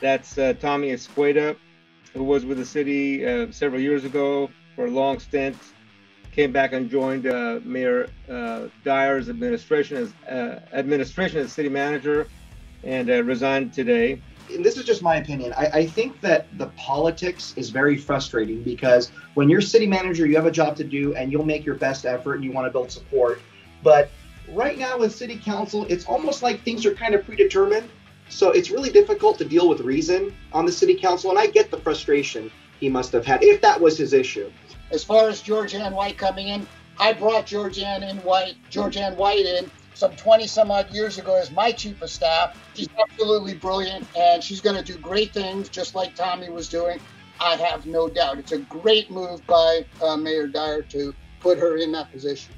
That's uh, Tommy Esqueda, who was with the city uh, several years ago for a long stint. Came back and joined uh, Mayor uh, Dyer's administration as uh, administration as city manager, and uh, resigned today. And this is just my opinion. I, I think that the politics is very frustrating because when you're city manager, you have a job to do, and you'll make your best effort, and you want to build support. But right now with city council, it's almost like things are kind of predetermined. So it's really difficult to deal with reason on the city council, and I get the frustration he must have had if that was his issue. As far as Georgeanne White coming in, I brought Georgeanne in White, Georgeanne White in some 20 some odd years ago as my chief of staff. She's absolutely brilliant and she's going to do great things just like Tommy was doing. I have no doubt. It's a great move by uh, Mayor Dyer to put her in that position.